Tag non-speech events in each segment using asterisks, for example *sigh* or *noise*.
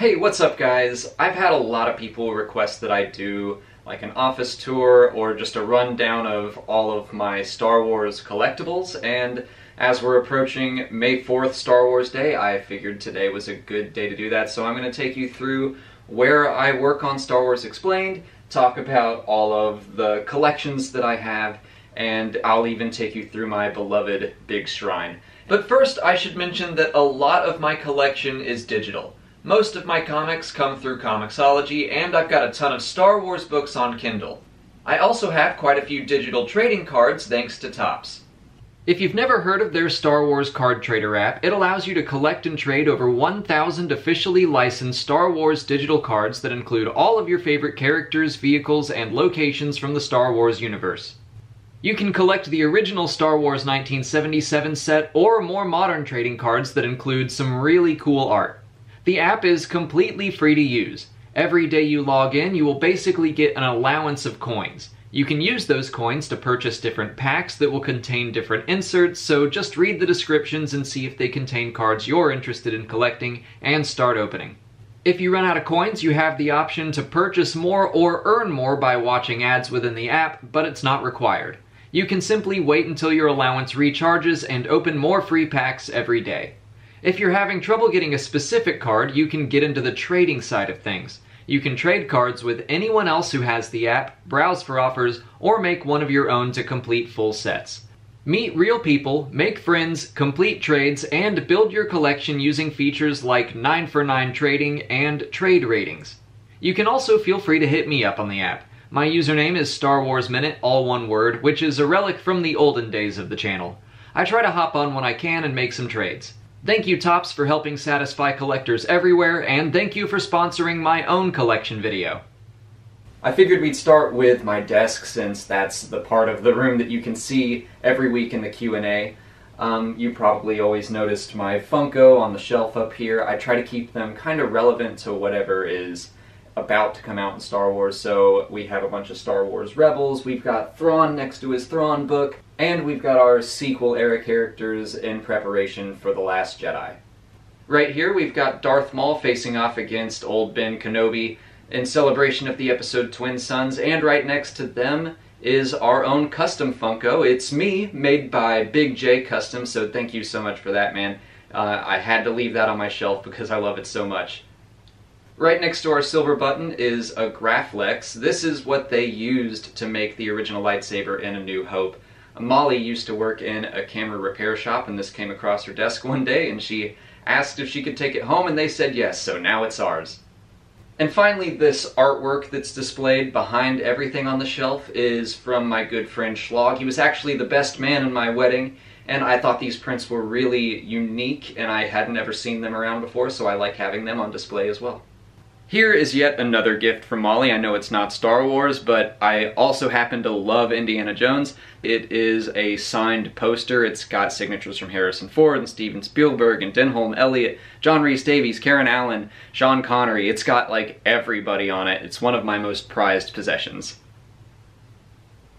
Hey, what's up guys? I've had a lot of people request that I do like an office tour or just a rundown of all of my Star Wars collectibles and as we're approaching May 4th Star Wars Day, I figured today was a good day to do that, so I'm going to take you through where I work on Star Wars Explained, talk about all of the collections that I have, and I'll even take you through my beloved Biggs Shrine. But first, I should mention that a lot of my collection is digital. Most of my comics come through Comixology, and I've got a ton of Star Wars books on Kindle. I also have quite a few digital trading cards thanks to Topps. If you've never heard of their Star Wars Card Trader app, it allows you to collect and trade over 1,000 officially licensed Star Wars digital cards that include all of your favorite characters, vehicles, and locations from the Star Wars universe. You can collect the original Star Wars 1977 set or more modern trading cards that include some really cool art. The app is completely free to use. Every day you log in, you will basically get an allowance of coins. You can use those coins to purchase different packs that will contain different inserts, so just read the descriptions and see if they contain cards you're interested in collecting, and start opening. If you run out of coins, you have the option to purchase more or earn more by watching ads within the app, but it's not required. You can simply wait until your allowance recharges and open more free packs every day. If you're having trouble getting a specific card, you can get into the trading side of things. You can trade cards with anyone else who has the app, browse for offers, or make one of your own to complete full sets. Meet real people, make friends, complete trades, and build your collection using features like 9 for 9 trading and trade ratings. You can also feel free to hit me up on the app. My username is Star Wars Minute, all one word, which is a relic from the olden days of the channel. I try to hop on when I can and make some trades. Thank you Topps for helping satisfy collectors everywhere, and thank you for sponsoring my own collection video. I figured we'd start with my desk since that's the part of the room that you can see every week in the Q&A. Um, you probably always noticed my Funko on the shelf up here. I try to keep them kind of relevant to whatever is about to come out in Star Wars. So we have a bunch of Star Wars Rebels, we've got Thrawn next to his Thrawn book, and we've got our sequel era characters in preparation for The Last Jedi. Right here we've got Darth Maul facing off against old Ben Kenobi in celebration of the episode Twin Suns, and right next to them is our own custom Funko. It's me, made by Big J Custom, so thank you so much for that, man. Uh, I had to leave that on my shelf because I love it so much. Right next to our silver button is a Graflex. This is what they used to make the original lightsaber in A New Hope. Molly used to work in a camera repair shop and this came across her desk one day and she asked if she could take it home and they said yes, so now it's ours. And finally, this artwork that's displayed behind everything on the shelf is from my good friend Schlag. He was actually the best man in my wedding, and I thought these prints were really unique, and I hadn't ever seen them around before, so I like having them on display as well. Here is yet another gift from Molly. I know it's not Star Wars, but I also happen to love Indiana Jones. It is a signed poster. It's got signatures from Harrison Ford and Steven Spielberg and Denholm Elliott, John Rhys-Davies, Karen Allen, Sean Connery. It's got like everybody on it. It's one of my most prized possessions.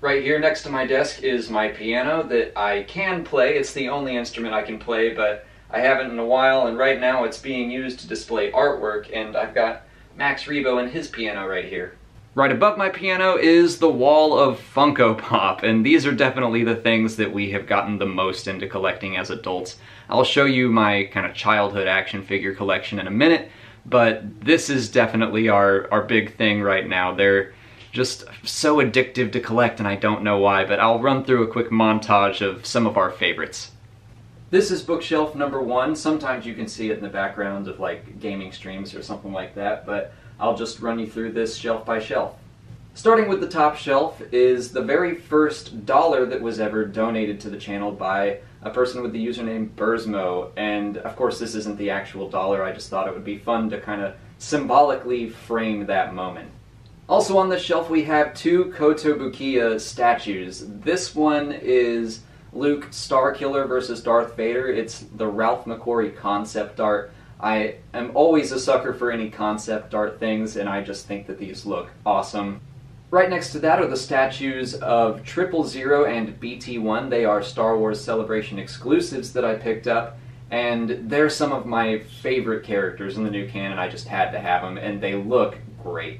Right here next to my desk is my piano that I can play. It's the only instrument I can play, but I haven't in a while, and right now it's being used to display artwork, and I've got Max Rebo and his piano right here. Right above my piano is the wall of Funko Pop, and these are definitely the things that we have gotten the most into collecting as adults. I'll show you my kind of childhood action figure collection in a minute, but this is definitely our, our big thing right now. They're just so addictive to collect and I don't know why, but I'll run through a quick montage of some of our favorites. This is bookshelf number one. Sometimes you can see it in the background of like gaming streams or something like that, but I'll just run you through this shelf by shelf. Starting with the top shelf is the very first dollar that was ever donated to the channel by a person with the username Burzmo, and of course this isn't the actual dollar, I just thought it would be fun to kind of symbolically frame that moment. Also on the shelf we have two Kotobukiya statues. This one is Luke Starkiller versus Darth Vader. It's the Ralph McQuarrie concept art. I am always a sucker for any concept art things, and I just think that these look awesome. Right next to that are the statues of Triple Zero and BT-1. They are Star Wars Celebration exclusives that I picked up. and they're some of my favorite characters in the new canon. I just had to have them, and they look great.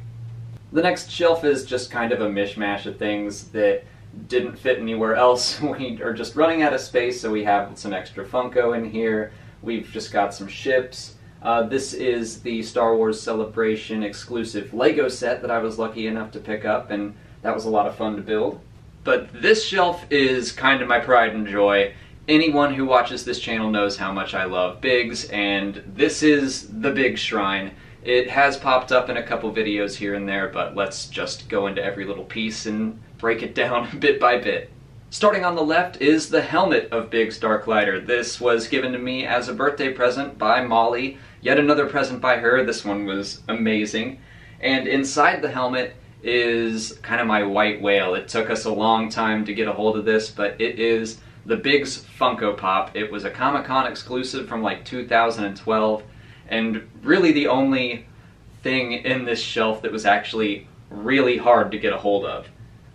The next shelf is just kind of a mishmash of things that didn't fit anywhere else. *laughs* We are just running out of space, so we have some extra Funko in here. We've just got some ships. Uh, this is the Star Wars Celebration exclusive Lego set that I was lucky enough to pick up, and that was a lot of fun to build. But this shelf is kind of my pride and joy. Anyone who watches this channel knows how much I love Biggs, and this is the Biggs Shrine. It has popped up in a couple videos here and there, but let's just go into every little piece and break it down *laughs* bit by bit. Starting on the left is the helmet of Biggs Darklighter. This was given to me as a birthday present by Molly. Yet another present by her. This one was amazing. And inside the helmet is kind of my white whale. It took us a long time to get a hold of this, but it is the Biggs Funko Pop. It was a Comic Con exclusive from like 2012, and really the only thing in this shelf that was actually really hard to get a hold of.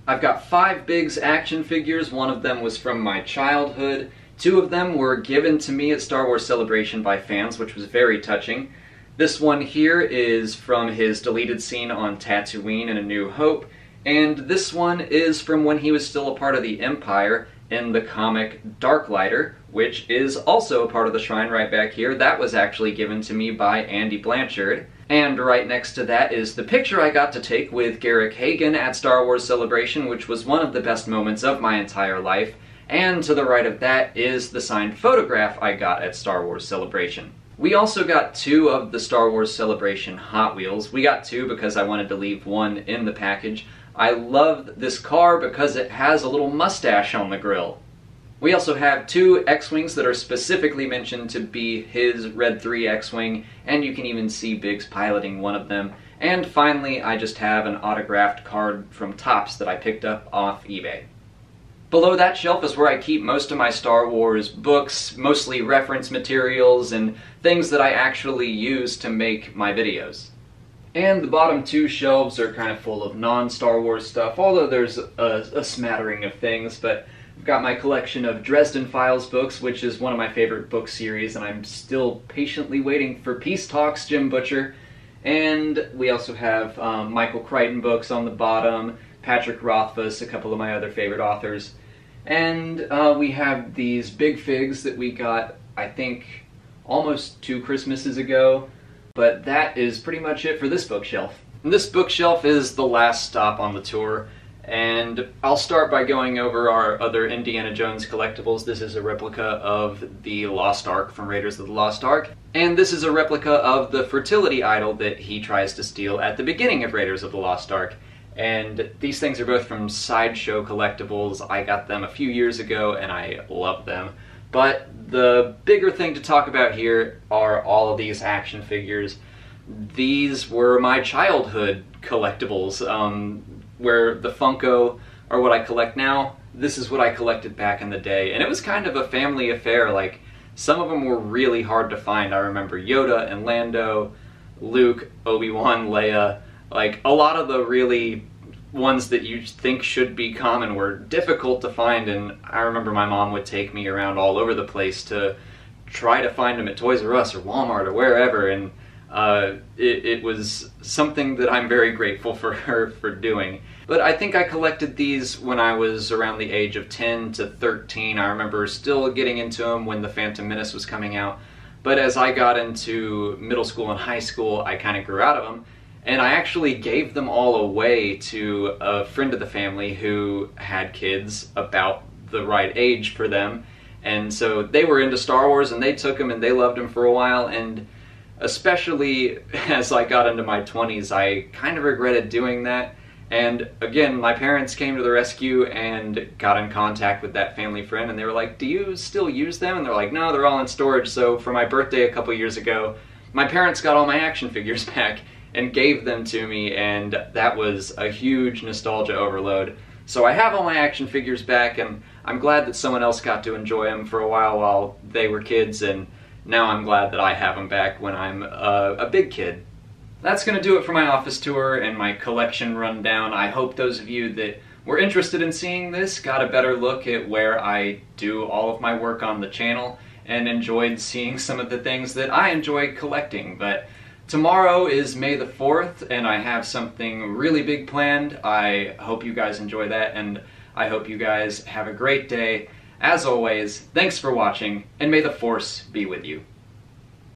I've got five Biggs action figures. One of them was from my childhood. Two of them were given to me at Star Wars Celebration by fans, which was very touching. This one here is from his deleted scene on Tatooine in A New Hope, and this one is from when he was still a part of the Empire in the comic Darklighter, which is also a part of the shrine right back here. That was actually given to me by Andy Blanchard. And right next to that is the picture I got to take with Garrick Hagon at Star Wars Celebration, which was one of the best moments of my entire life. And to the right of that is the signed photograph I got at Star Wars Celebration. We also got two of the Star Wars Celebration Hot Wheels. We got two because I wanted to leave one in the package. I love this car because it has a little mustache on the grill. We also have two X-Wings that are specifically mentioned to be his Red 3 X-Wing, and you can even see Biggs piloting one of them. And finally, I just have an autographed card from Topps that I picked up off eBay. Below that shelf is where I keep most of my Star Wars books, mostly reference materials and things that I actually use to make my videos. And the bottom two shelves are kind of full of non-Star Wars stuff, although there's a, a, smattering of things, but I've got my collection of Dresden Files books, which is one of my favorite book series, and I'm still patiently waiting for Peace Talks, Jim Butcher. And we also have um, Michael Crichton books on the bottom, Patrick Rothfuss, a couple of my other favorite authors. And uh, we have these big figs that we got, I think, almost two Christmases ago. But that is pretty much it for this bookshelf. And this bookshelf is the last stop on the tour. And I'll start by going over our other Indiana Jones collectibles. This is a replica of the Lost Ark from Raiders of the Lost Ark. And this is a replica of the fertility idol that he tries to steal at the beginning of Raiders of the Lost Ark. And these things are both from Sideshow Collectibles. I got them a few years ago and I love them. But the bigger thing to talk about here are all of these action figures. These were my childhood collectibles, um, where the Funko are what I collect now. This is what I collected back in the day. And it was kind of a family affair. Like, some of them were really hard to find. I remember Yoda and Lando, Luke, Obi-Wan, Leia, like a lot of the really ones that you think should be common were difficult to find and I remember my mom would take me around all over the place to try to find them at Toys R Us or Walmart or wherever and uh, it, it, was something that I'm very grateful *laughs* for her for doing. But I think I collected these when I was around the age of 10 to 13. I remember still getting into them when The Phantom Menace was coming out. But as I got into middle school and high school, I kind of grew out of them and I actually gave them all away to a friend of the family who had kids about the right age for them. And so they were into Star Wars and they took them and they loved them for a while. And especially *laughs* as I got into my 20s, I kind of regretted doing that. And again, my parents came to the rescue and got in contact with that family friend and they were like, Do you still use them? And they're like, No, they're all in storage. So for my birthday a couple years ago, my parents got all my action figures *laughs* back and gave them to me, and that was a huge nostalgia overload. So I have all my action figures back, and I'm glad that someone else got to enjoy them for a while while they were kids, and now I'm glad that I have them back when I'm uh, a big kid. That's going to do it for my office tour and my collection rundown. I hope those of you that were interested in seeing this got a better look at where I do all of my work on the channel and enjoyed seeing some of the things that I enjoy collecting. But tomorrow is May the 4th and I have something really big planned. I hope you guys enjoy that and I hope you guys have a great day. As always, thanks for watching and may the force be with you.